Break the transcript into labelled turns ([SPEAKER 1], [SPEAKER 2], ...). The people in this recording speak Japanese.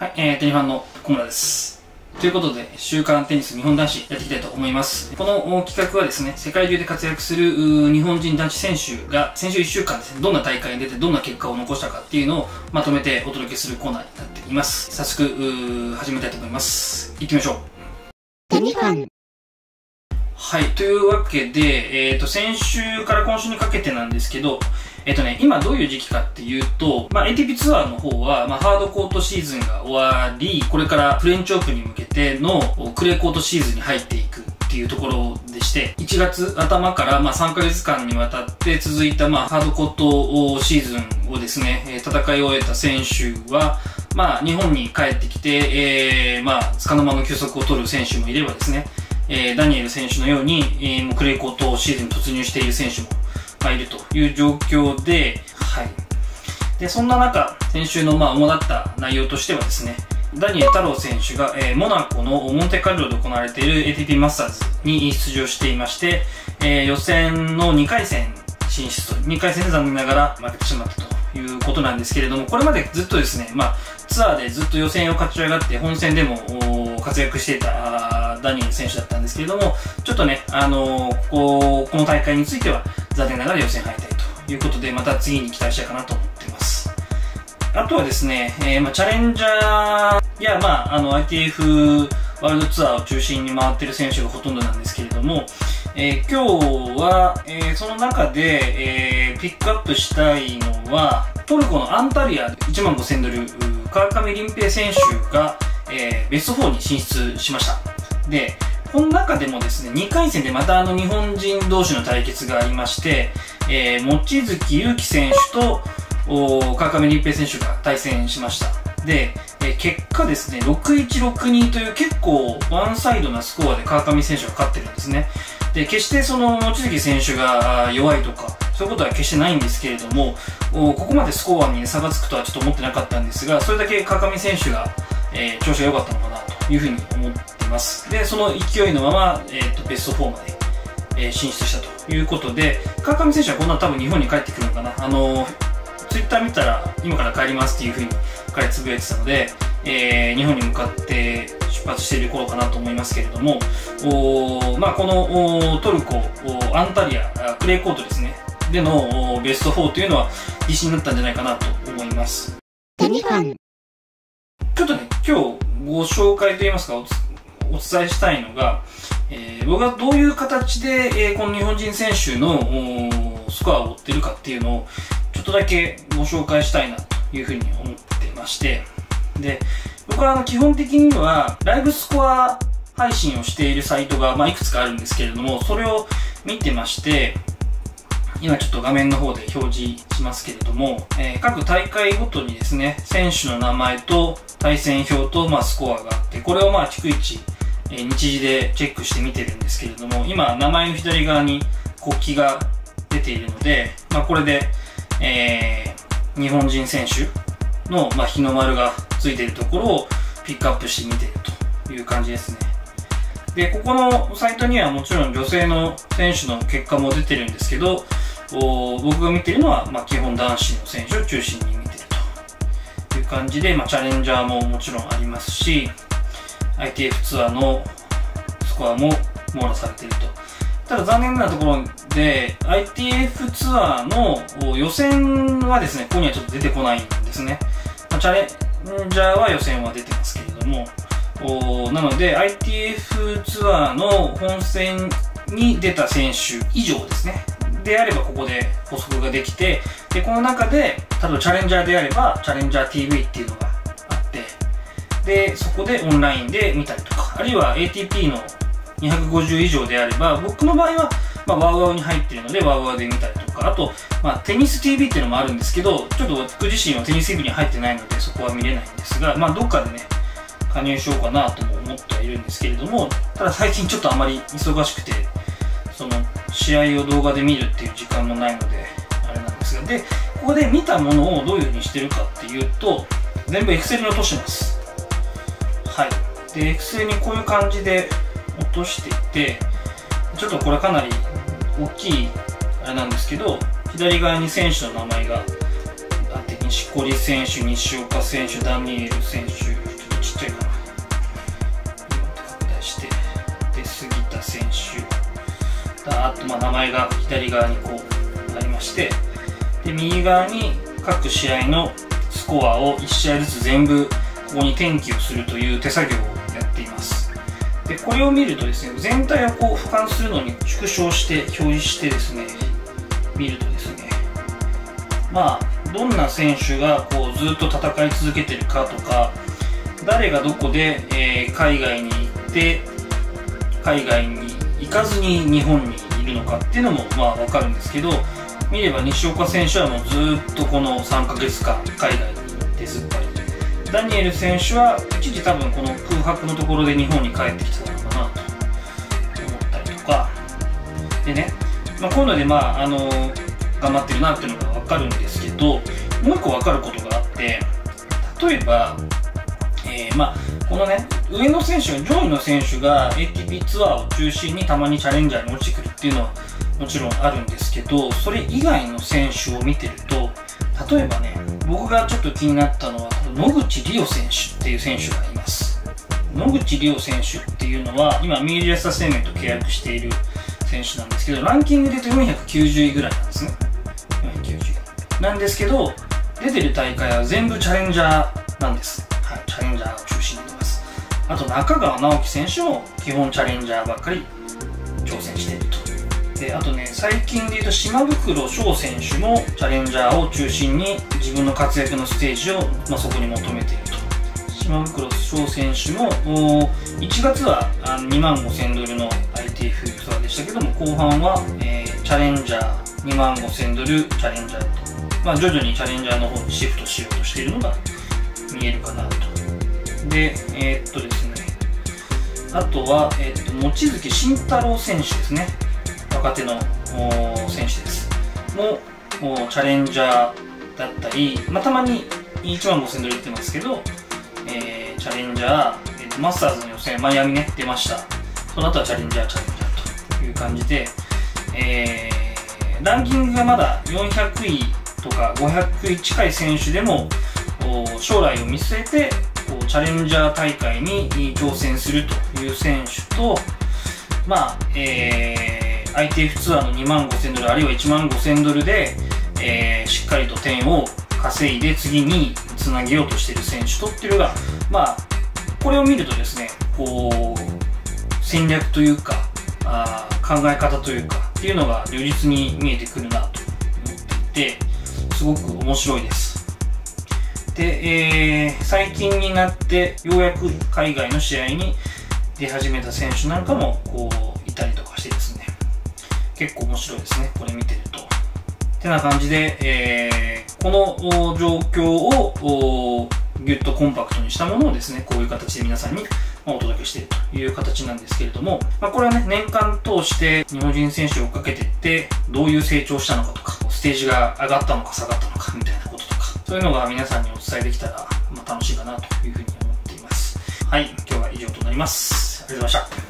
[SPEAKER 1] はい、えー、テニファンの小村です。ということで、週刊テニス日本男子やっていきたいと思います。この企画はですね、世界中で活躍する日本人男子選手が先週1週間ですね、どんな大会に出てどんな結果を残したかっていうのをまとめてお届けするコーナーになっています。早速、始めたいと思います。行きましょう。テニファン。はい、というわけで、えっ、ー、と、先週から今週にかけてなんですけど、えっとね、今どういう時期かっていうと、まあ、ATP ツアーの方は、まあ、ハードコートシーズンが終わり、これからフレンチオープンに向けてのクレーコートシーズンに入っていくっていうところでして、1月頭からまあ3ヶ月間にわたって続いたまあハードコートシーズンをですね、戦い終えた選手は、まあ日本に帰ってきて、えー、まあ、つかの間の休息を取る選手もいればですね、えー、ダニエル選手のように、えー、もうクレーコートシーズンに突入している選手もま、いるという状況で、はい。で、そんな中、先週のまあ主だった内容としてはですね、ダニエル太郎選手が、えー、モナコのモンテカルロで行われている ATP マスターズに出場していまして、えー、予選の2回戦進出と、2回戦で残念ながら負けてしまったということなんですけれども、これまでずっとですね、まあ、ツアーでずっと予選を勝ち上がって本戦でも活躍していたダニエル選手だったんですけれども、ちょっとね、あのー、ここの大会については残念ながら予選敗退ということで、また次に期待したいかなと思っています。あとはですね、えー、まあ、チャレンジャーや、まあ、あの、ITF ワールドツアーを中心に回ってる選手がほとんどなんですけれども、えー、今日は、えー、その中で、えー、ピックアップしたいのは、トルコのアンタリア1万5000ドル、川上林平選手が、えーベスト4に進出しました。で、この中でもですね、2回戦でまたあの日本人同士の対決がありまして、えー、望月祐希選手と、川上立平選手が対戦しました。で、えー、結果ですね、6-1-6-2という結構ワンサイドなスコアで川上選手が勝ってるんですね。で、決してその望月選手が弱いとか、そういうことは決してないんですけれども、ここまでスコアに差がつくとはちょっと思ってなかったんですが、それだけ川上選手が、えー、調子が良かったのかなというふうに思ってます。で、その勢いのまま、えーと、ベスト4まで、えー、進出したということで、川上選手はこんな多分日本に帰ってくるのかな。あのツイッター見たら今から帰りますっていうふうに彼つぶやいてたので、えー、日本に向かって出発している頃かなと思いますけれども、おまあ、このトルコ、アンタリア、クレーコートですね、でのベスト4というのは自信になったんじゃないかなと思います。ちょっとね、今日ご紹介といいますか、お伝えしたいのが、えー、僕がどういう形で、えー、この日本人選手のスコアを追ってるかっていうのをちょっとだけご紹介したいなというふうに思ってまして。で僕はあの基本的にはライブスコア配信をしているサイトが、まあ、いくつかあるんですけれどもそれを見てまして今ちょっと画面の方で表示しますけれども、えー、各大会ごとにですね選手の名前と対戦表と、まあ、スコアがあってこれをまあ逐一えー、日時でチェックして見てるんですけれども、今、名前の左側に国旗が出ているので、まあ、これで、えー、日本人選手の、まあ、日の丸がついているところをピックアップして見てるという感じですね。で、ここのサイトにはもちろん女性の選手の結果も出てるんですけど、僕が見てるのは、まあ、基本男子の選手を中心に見てるという感じで、まあ、チャレンジャーももちろんありますし、ITF ツアーのスコアも網羅されていると。ただ残念なところで、ITF ツアーの予選はですね、ここにはちょっと出てこないんですね。まあ、チャレンジャーは予選は出てますけれども、なので ITF ツアーの本戦に出た選手以上ですね。であればここで補足ができて、で、この中で、例えばチャレンジャーであれば、チャレンジャー TV っていうのがあってでそこでオンラインで見たりとかあるいは ATP の250以上であれば僕の場合は、まあ、ワウワウに入ってるのでワウワウで見たりとかあと、まあ、テニス TV っていうのもあるんですけどちょっと僕自身はテニス TV に入ってないのでそこは見れないんですが、まあ、どっかでね加入しようかなとも思ってはいるんですけれどもただ最近ちょっとあまり忙しくてその試合を動画で見るっていう時間もないのであれなんですがでここで見たものをどういうふうにしてるかっていうと全部 Excel に落とします。はい。で Excel にこういう感じで落としていてちょっとこれかなり大きいあれなんですけど左側に選手の名前があって錦織選手西岡選手ダニエル選手ちょっとちっちゃいかな。拡大してで杉田選手。だあとま名前が左側にこうありましてで右側に各試合のスコアを1試合ずつ全部ここに転記をするという手作業をやっています。でこれを見るとですね全体をこう俯瞰するのに縮小して表示してですね見るとですねまあどんな選手がこうずっと戦い続けてるかとか誰がどこで、えー、海外に行って海外に行かずに日本にいるのかっていうのもまあ分かるんですけど見れば西岡選手はもうずっとこの3ヶ月間海外に行ってずっぱりダニエル選手は一時多分この空白のところで日本に帰ってきてたのかなと思ったりとか。でね、まあ、こういうのでまああの頑張ってるなっていうのが分かるんですけどもう一個分かることがあって例えば、えー、まあこのね上の選手上位の選手が ATP ツアーを中心にたまにチャレンジャーに落ちてくるっていうのはもちろんあるんですけどそれ以外の選手を見てると例えばね僕がちょっと気になったのは野口里央選手っていう選手がいます。野口里央選手っていうのは今ミーリアスタ生命と契約している選手なんですけどランキングで言うと490位ぐらいなんですね。490位。なんですけど出てる大会は全部チャレンジャーなんです、はい、チャレンジャーあと中川直樹選手も基本チャレンジャーばっかり挑戦しているとであとね最近で言うと島袋翔選手もチャレンジャーを中心に自分の活躍のステージを、まあ、そこに求めていると。島袋翔選手も1月は2万5000ドルの ITF ツアーでしたけども後半は、えー、チャレンジャー2万5000ドルチャレンジャーと、まあ、徐々にチャレンジャーの方にシフトしようとしているのが見えるかなと。でえー、っとですね。あとは、えー、っと望月慎太郎選手ですね。若手の選手です。もチャレンジャーだったり、まあ、たまに1万5000ドル出てますけど、えー、チャレンジャー、えー、マスターズの予選マイアミね出ました。その後はチャレンジャーチャレンジャーという感じで、えー、ランキングがまだ400位とか500位近い選手でも将来を見据えてチャレンジャー大会に挑戦するという選手とまあえー ITF ツアーの2万5000ドルあるいは1万5000ドルで、えー、しっかりと点を稼いで次につなげようとしている選手とっていうのが、まあ、これを見るとですねこう戦略というかあ考え方というかっていうのが如実に見えてくるなと思っていてすごく面白いです。で、えー、最近になってようやく海外の試合に出始めた選手なんかもこういたりとかしてですね。結構面白いですねこれ見てると。てな感じで、えー、この状況をギュッとコンパクトにしたものをですねこういう形で皆さんにお届けしているという形なんですけれども、まあ、これはね年間通して日本人選手を追っかけていってどういう成長したのかとかステージが上がったのか下がったのかそういうのが皆さんにお伝えできたら、まあ、楽しいかなというふうに思っています。はい今日は以上となります。ありがとうございました。